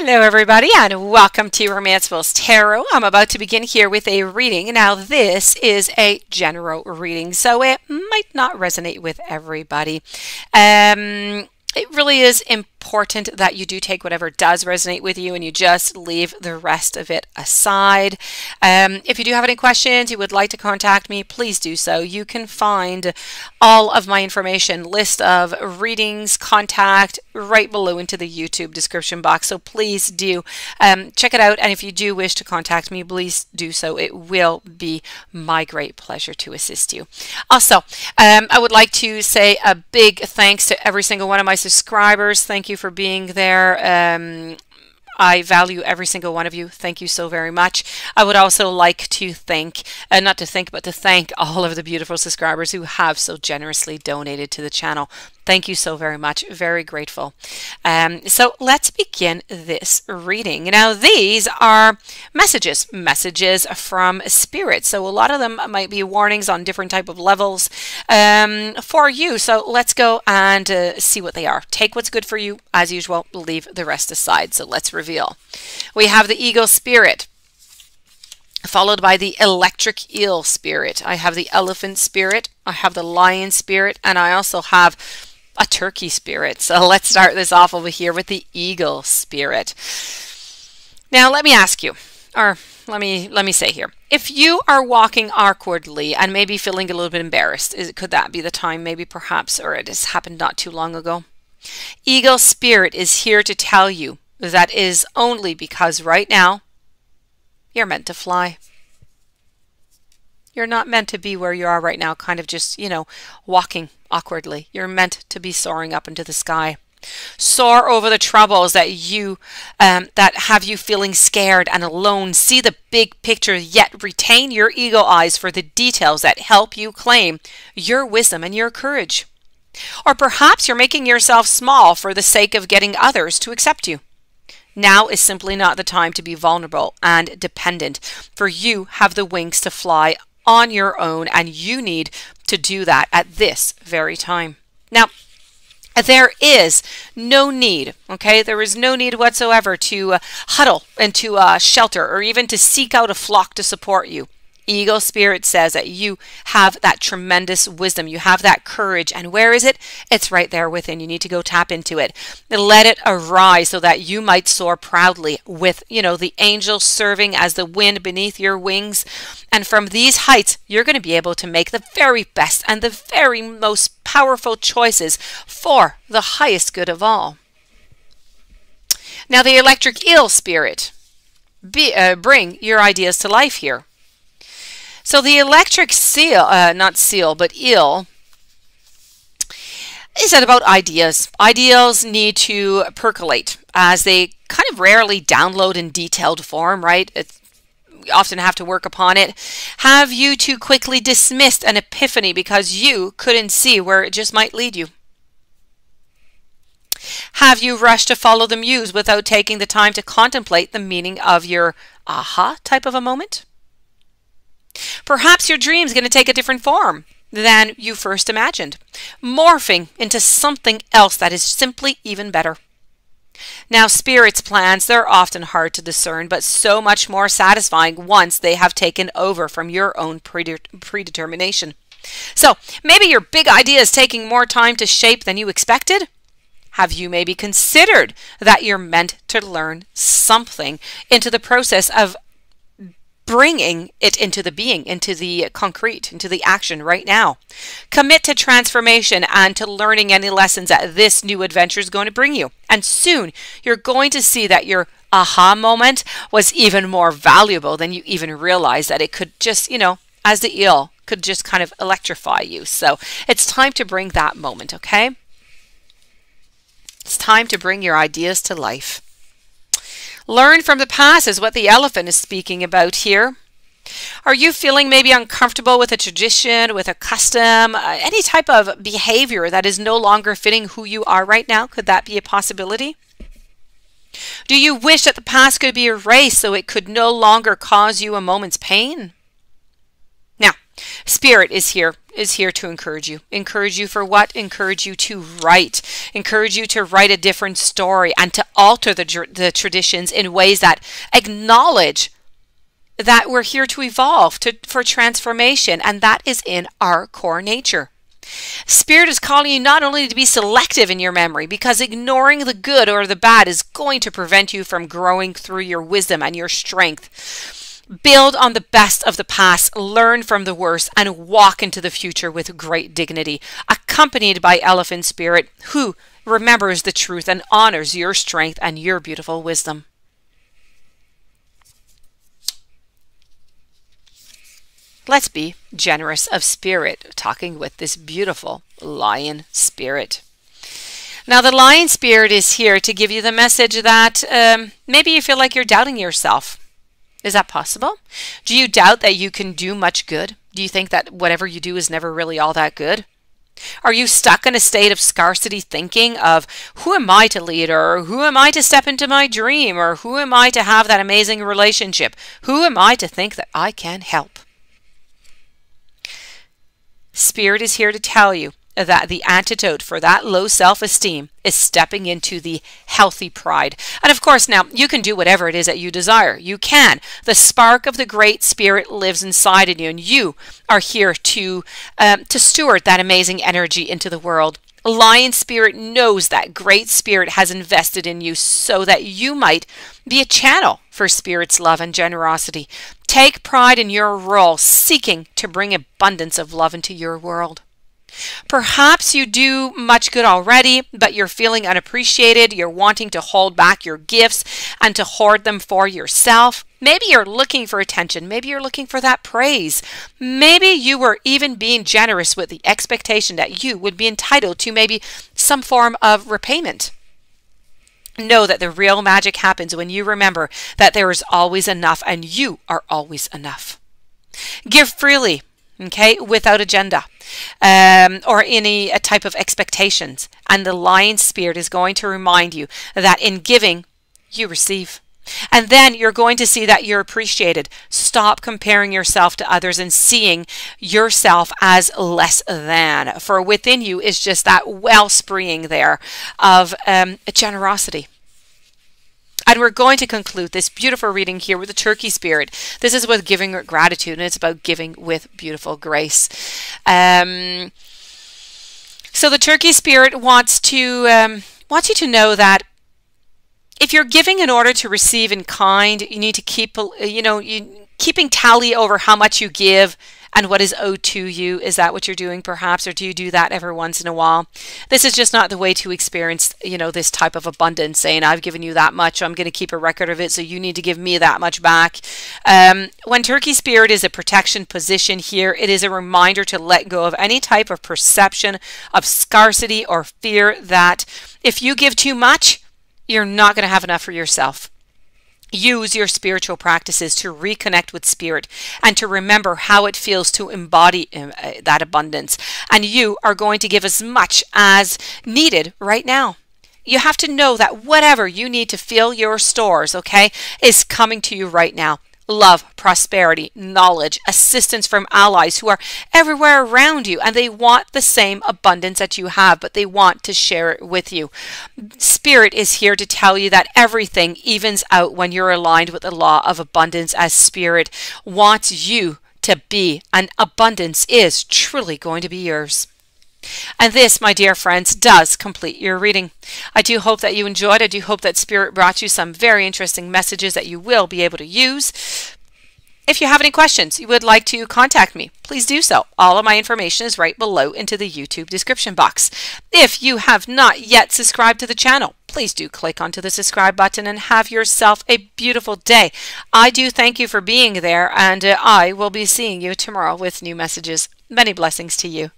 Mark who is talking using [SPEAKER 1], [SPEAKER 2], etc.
[SPEAKER 1] Hello everybody and welcome to Romancefull's Tarot. I'm about to begin here with a reading. Now this is a general reading so it might not resonate with everybody. Um, it really is important that you do take whatever does resonate with you and you just leave the rest of it aside. Um, if you do have any questions, you would like to contact me, please do so. You can find all of my information, list of readings, contact, right below into the YouTube description box. So please do um, check it out. And if you do wish to contact me, please do so. It will be my great pleasure to assist you. Also, um, I would like to say a big thanks to every single one of my subscribers. Thank you for being there. Um, I value every single one of you. Thank you so very much. I would also like to thank, uh, not to thank, but to thank all of the beautiful subscribers who have so generously donated to the channel. Thank you so very much. Very grateful. Um, so let's begin this reading. Now, these are messages, messages from spirit. So a lot of them might be warnings on different type of levels um, for you. So let's go and uh, see what they are. Take what's good for you. As usual, leave the rest aside. So let's reveal. We have the eagle spirit followed by the electric eel spirit. I have the elephant spirit, I have the lion spirit, and I also have a turkey spirit. So let's start this off over here with the eagle spirit. Now let me ask you, or let me let me say here, if you are walking awkwardly and maybe feeling a little bit embarrassed, is, could that be the time maybe perhaps, or it has happened not too long ago? Eagle spirit is here to tell you that is only because right now you're meant to fly. You're not meant to be where you are right now, kind of just, you know, walking awkwardly. You're meant to be soaring up into the sky. Soar over the troubles that you um, that have you feeling scared and alone. See the big picture, yet retain your eagle eyes for the details that help you claim your wisdom and your courage. Or perhaps you're making yourself small for the sake of getting others to accept you. Now is simply not the time to be vulnerable and dependent, for you have the wings to fly on your own, and you need to do that at this very time. Now, there is no need, okay? There is no need whatsoever to uh, huddle into a shelter or even to seek out a flock to support you. Eagle Spirit says that you have that tremendous wisdom. You have that courage. And where is it? It's right there within. You need to go tap into it. Let it arise so that you might soar proudly with, you know, the angels serving as the wind beneath your wings. And from these heights, you're going to be able to make the very best and the very most powerful choices for the highest good of all. Now, the electric eel spirit. Be, uh, bring your ideas to life here. So the electric seal, uh, not seal, but eel, is that about ideas. Ideals need to percolate as they kind of rarely download in detailed form, right? It's, we often have to work upon it. Have you too quickly dismissed an epiphany because you couldn't see where it just might lead you? Have you rushed to follow the muse without taking the time to contemplate the meaning of your aha type of a moment? Perhaps your dream is going to take a different form than you first imagined, morphing into something else that is simply even better. Now, spirits' plans, they're often hard to discern, but so much more satisfying once they have taken over from your own predetermination. So, maybe your big idea is taking more time to shape than you expected? Have you maybe considered that you're meant to learn something into the process of bringing it into the being, into the concrete, into the action right now. Commit to transformation and to learning any lessons that this new adventure is going to bring you. And soon you're going to see that your aha moment was even more valuable than you even realized that it could just, you know, as the eel could just kind of electrify you. So it's time to bring that moment, okay? It's time to bring your ideas to life. Learn from the past is what the elephant is speaking about here. Are you feeling maybe uncomfortable with a tradition, with a custom, uh, any type of behavior that is no longer fitting who you are right now? Could that be a possibility? Do you wish that the past could be erased so it could no longer cause you a moment's pain? Now, Spirit is here is here to encourage you. Encourage you for what? Encourage you to write. Encourage you to write a different story and to alter the, the traditions in ways that acknowledge that we're here to evolve, to, for transformation, and that is in our core nature. Spirit is calling you not only to be selective in your memory, because ignoring the good or the bad is going to prevent you from growing through your wisdom and your strength. Build on the best of the past, learn from the worst, and walk into the future with great dignity, accompanied by Elephant Spirit, who remembers the truth and honors your strength and your beautiful wisdom. Let's be generous of spirit, talking with this beautiful lion spirit. Now, the lion spirit is here to give you the message that um, maybe you feel like you're doubting yourself. Is that possible? Do you doubt that you can do much good? Do you think that whatever you do is never really all that good? Are you stuck in a state of scarcity thinking of who am I to lead or who am I to step into my dream or who am I to have that amazing relationship? Who am I to think that I can help? Spirit is here to tell you that the antidote for that low self esteem is stepping into the healthy pride. And of course, now you can do whatever it is that you desire. You can. The spark of the Great Spirit lives inside of you, and you are here to um, to steward that amazing energy into the world. Lion Spirit knows that Great Spirit has invested in you so that you might be a channel for Spirit's love and generosity. Take pride in your role, seeking to bring abundance of love into your world. Perhaps you do much good already, but you're feeling unappreciated. You're wanting to hold back your gifts and to hoard them for yourself. Maybe you're looking for attention. Maybe you're looking for that praise. Maybe you were even being generous with the expectation that you would be entitled to maybe some form of repayment. Know that the real magic happens when you remember that there is always enough and you are always enough. Give freely okay, without agenda um, or any uh, type of expectations. And the lion spirit is going to remind you that in giving, you receive. And then you're going to see that you're appreciated. Stop comparing yourself to others and seeing yourself as less than. For within you is just that wellspring there of um, generosity. And we're going to conclude this beautiful reading here with the turkey spirit. This is with giving gratitude, and it's about giving with beautiful grace. Um, so the turkey spirit wants to um, wants you to know that if you're giving in order to receive in kind, you need to keep you know you, keeping tally over how much you give and what is owed to you. Is that what you're doing perhaps, or do you do that every once in a while? This is just not the way to experience, you know, this type of abundance, saying, I've given you that much, I'm going to keep a record of it, so you need to give me that much back. Um, when Turkey Spirit is a protection position here, it is a reminder to let go of any type of perception of scarcity or fear that if you give too much, you're not going to have enough for yourself. Use your spiritual practices to reconnect with spirit and to remember how it feels to embody uh, that abundance. And you are going to give as much as needed right now. You have to know that whatever you need to fill your stores, okay, is coming to you right now love, prosperity, knowledge, assistance from allies who are everywhere around you and they want the same abundance that you have, but they want to share it with you. Spirit is here to tell you that everything evens out when you're aligned with the law of abundance as Spirit wants you to be, and abundance is truly going to be yours. And this, my dear friends, does complete your reading. I do hope that you enjoyed. I do hope that Spirit brought you some very interesting messages that you will be able to use. If you have any questions, you would like to contact me, please do so. All of my information is right below into the YouTube description box. If you have not yet subscribed to the channel, please do click onto the subscribe button and have yourself a beautiful day. I do thank you for being there, and uh, I will be seeing you tomorrow with new messages. Many blessings to you.